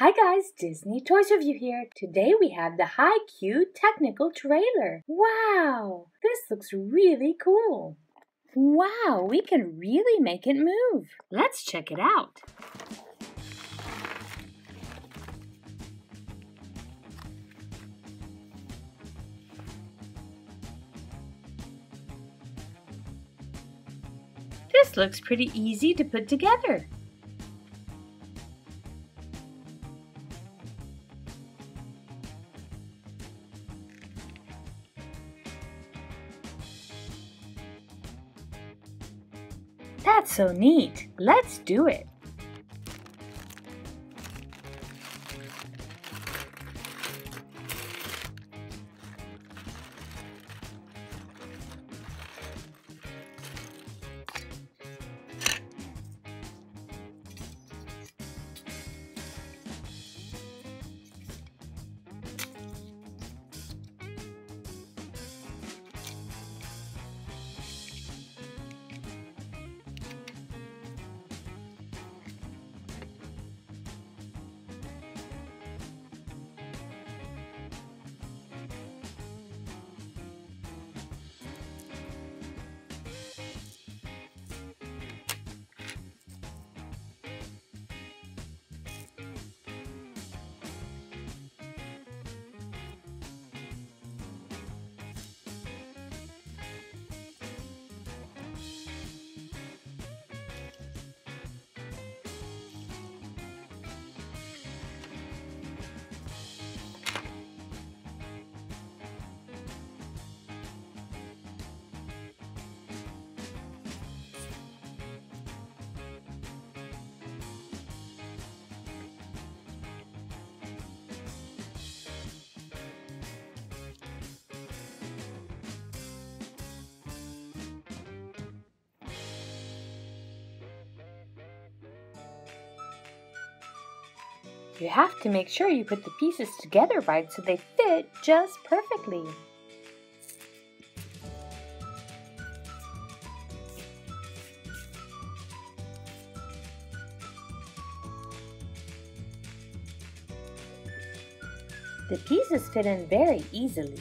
Hi guys, Disney Toys Review here. Today we have the Hi-Q technical trailer. Wow, this looks really cool. Wow, we can really make it move. Let's check it out. This looks pretty easy to put together. That's so neat. Let's do it. You have to make sure you put the pieces together right so they fit just perfectly. The pieces fit in very easily.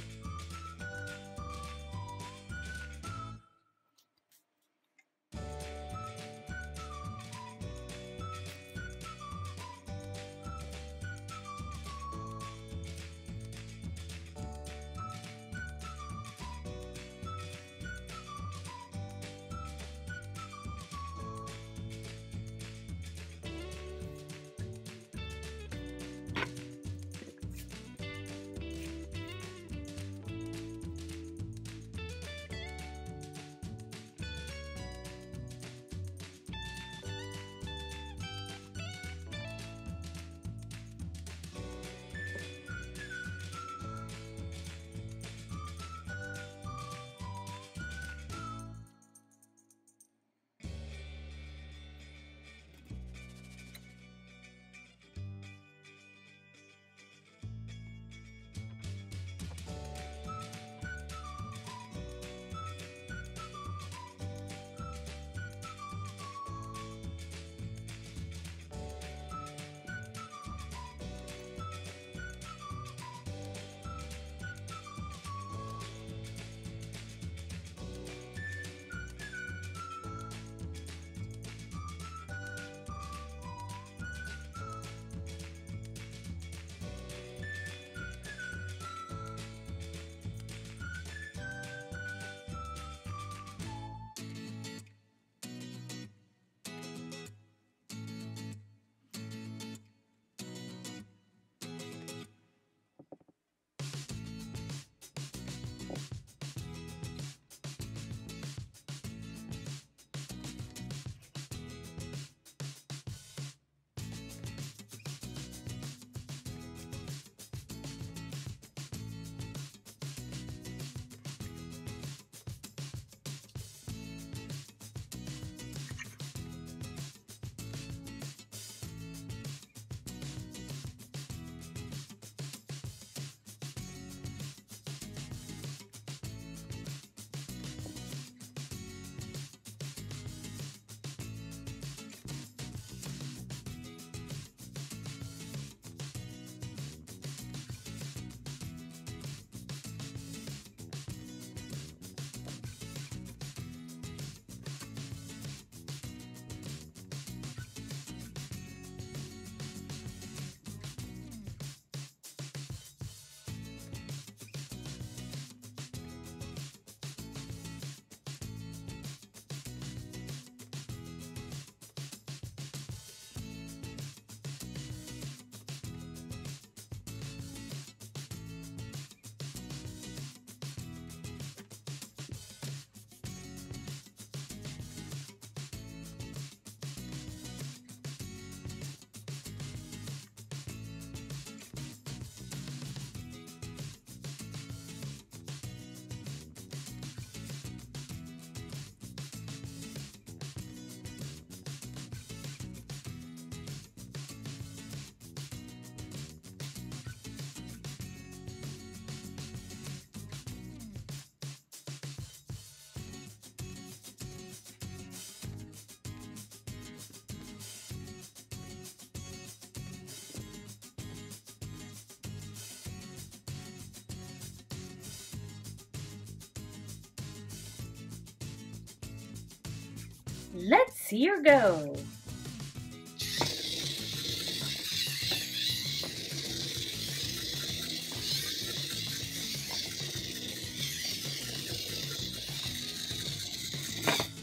Let's see her go.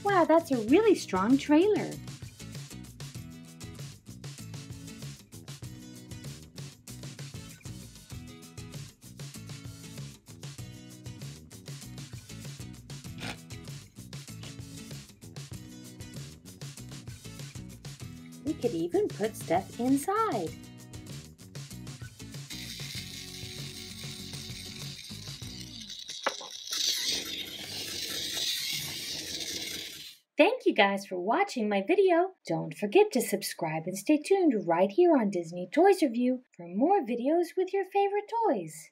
Wow, that's a really strong trailer. We could even put stuff inside. Thank you guys for watching my video. Don't forget to subscribe and stay tuned right here on Disney Toys Review for more videos with your favorite toys.